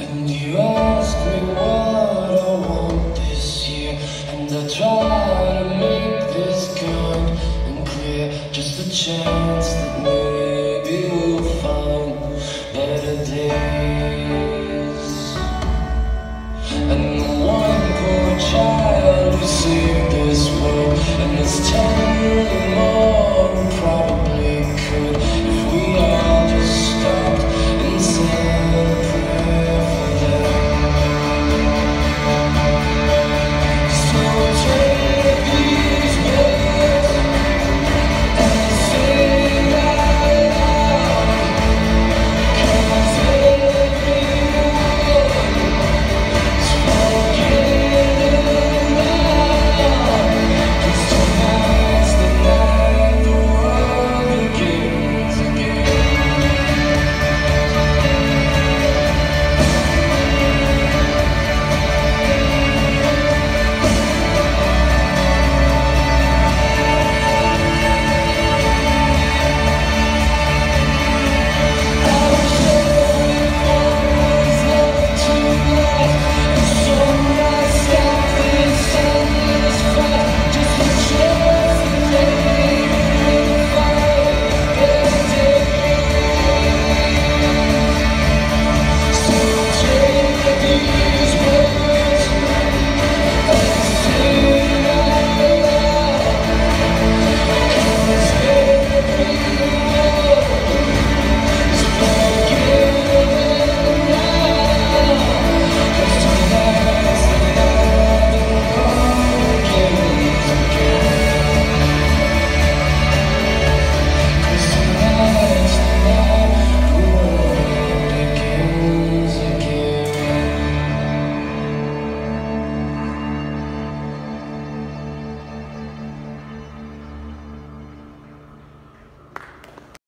And you ask me what I want this year. And I try to make this kind and clear. Just a chance that maybe we'll find better days. And the one good child who saved this world. And there's ten million more